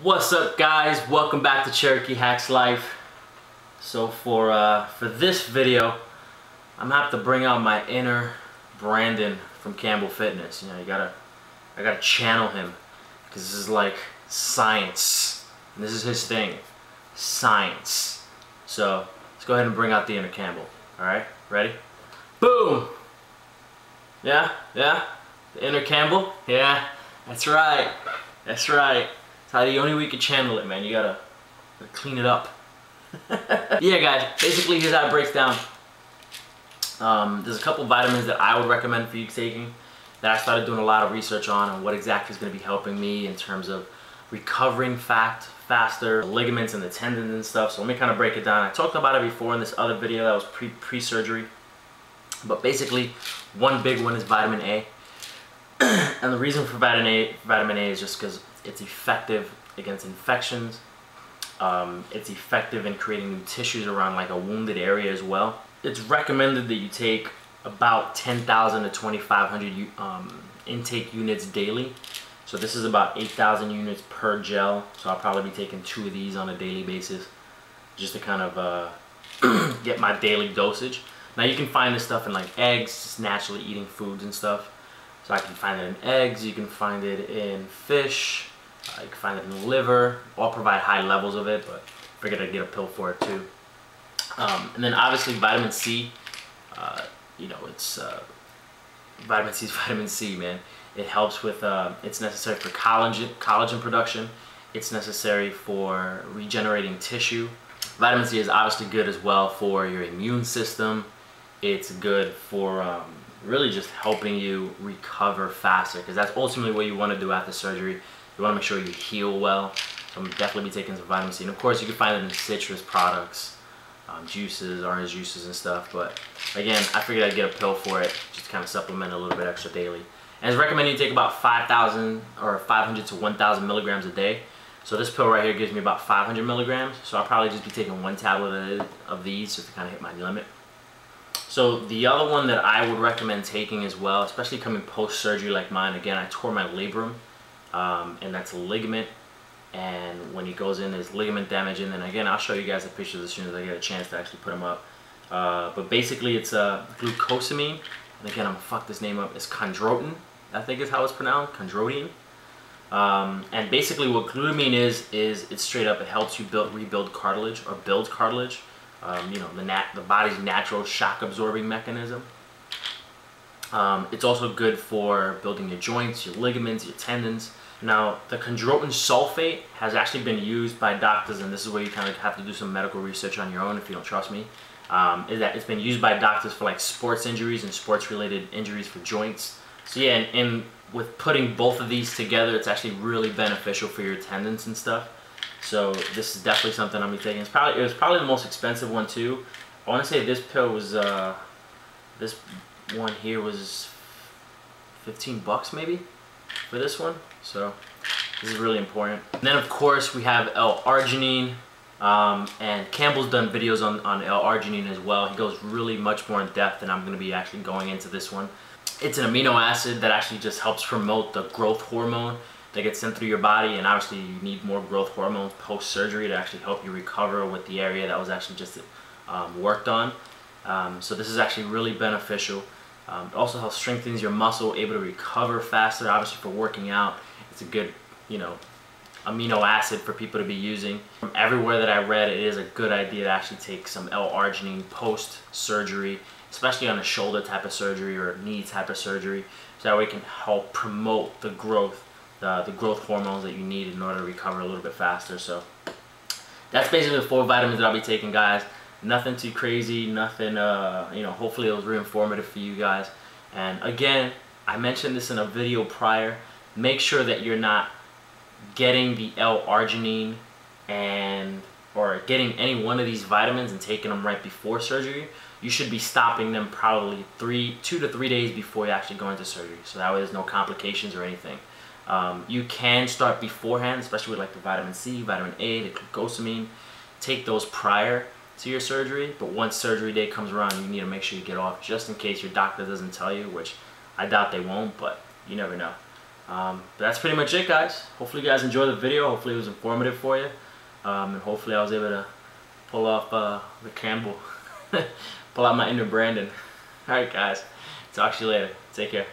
What's up guys? Welcome back to Cherokee Hacks Life. So for uh, for this video, I'm gonna have to bring out my inner Brandon from Campbell Fitness. You know, you gotta I gotta channel him because this is like science. And this is his thing, science. So let's go ahead and bring out the inner Campbell. All right, ready? Boom. Yeah, yeah. The inner Campbell. Yeah, that's right. That's right. How the only way you can channel it, man. You gotta, gotta clean it up. yeah, guys. Basically, here's how it breaks down. Um, there's a couple vitamins that I would recommend for you taking that I started doing a lot of research on and what exactly is going to be helping me in terms of recovering fast, faster, ligaments and the tendons and stuff. So let me kind of break it down. I talked about it before in this other video that was pre pre-surgery. But basically, one big one is vitamin A. and the reason for vitamin A, vitamin A is just because it's effective against infections. Um, it's effective in creating new tissues around like a wounded area as well. It's recommended that you take about 10,000 to 2,500 um, intake units daily. So this is about 8,000 units per gel. So I'll probably be taking two of these on a daily basis just to kind of uh, get my daily dosage. Now you can find this stuff in like eggs, just naturally eating foods and stuff. So I can find it in eggs, you can find it in fish, uh, you can find it in the liver. All provide high levels of it, but figured I'd get a pill for it too. Um, and then obviously vitamin C, uh, you know, it's uh, vitamin C is vitamin C, man. It helps with, uh, it's necessary for collagen, collagen production. It's necessary for regenerating tissue. Vitamin C is obviously good as well for your immune system. It's good for um, really just helping you recover faster because that's ultimately what you want to do after surgery. You want to make sure you heal well. So I'm definitely be taking some vitamin C. And of course, you can find it in citrus products, um, juices, orange juices and stuff. But again, I figured I'd get a pill for it, just kind of supplement a little bit extra daily. And it's recommended you take about 5,000 or 500 to 1,000 milligrams a day. So this pill right here gives me about 500 milligrams. So I'll probably just be taking one tablet of these just to kind of hit my limit. So the other one that I would recommend taking as well, especially coming post-surgery like mine, again, I tore my labrum, um, and that's ligament, and when he goes in, there's ligament damage, and then again, I'll show you guys the pictures as soon as I get a chance to actually put them up. Uh, but basically, it's a glucosamine, and again, I'm gonna fuck this name up, it's chondroitin, I think is how it's pronounced, chondroitin. Um, and basically what glutamine is, is it's straight up, it helps you build, rebuild cartilage, or build cartilage um, you know, the, nat the body's natural shock absorbing mechanism. Um, it's also good for building your joints, your ligaments, your tendons. Now, the chondroitin sulfate has actually been used by doctors, and this is where you kind of have to do some medical research on your own if you don't trust me. Um, is that it's been used by doctors for like sports injuries and sports-related injuries for joints. So yeah, and, and with putting both of these together, it's actually really beneficial for your tendons and stuff. So this is definitely something I'm gonna be taking. It's probably it was probably the most expensive one too. I want to say this pill was uh, this one here was 15 bucks maybe for this one. So this is really important. And then of course we have L-arginine. Um, and Campbell's done videos on, on L-arginine as well. He goes really much more in depth and I'm going to be actually going into this one. It's an amino acid that actually just helps promote the growth hormone that gets sent through your body and obviously you need more growth hormones post-surgery to actually help you recover with the area that was actually just um, worked on. Um, so this is actually really beneficial. Um, it also helps strengthens your muscle, able to recover faster. Obviously for working out, it's a good, you know, amino acid for people to be using. From everywhere that I read, it is a good idea to actually take some L-arginine post-surgery, especially on a shoulder type of surgery or knee type of surgery, so that way it can help promote the growth the, the growth hormones that you need in order to recover a little bit faster. So that's basically the four vitamins that I'll be taking, guys. Nothing too crazy, nothing, uh, you know, hopefully it was very informative for you guys. And again, I mentioned this in a video prior. Make sure that you're not getting the L-arginine and or getting any one of these vitamins and taking them right before surgery, you should be stopping them probably three, two to three days before you actually go into surgery. So that way there's no complications or anything. Um, you can start beforehand, especially with like the vitamin C, vitamin A, the glucosamine. Take those prior to your surgery, but once surgery day comes around, you need to make sure you get off just in case your doctor doesn't tell you, which I doubt they won't, but you never know. Um, but that's pretty much it, guys. Hopefully, you guys enjoyed the video. Hopefully, it was informative for you. Um, and hopefully, I was able to pull off uh, the Campbell, pull out my inner Brandon. All right, guys. Talk to you later. Take care.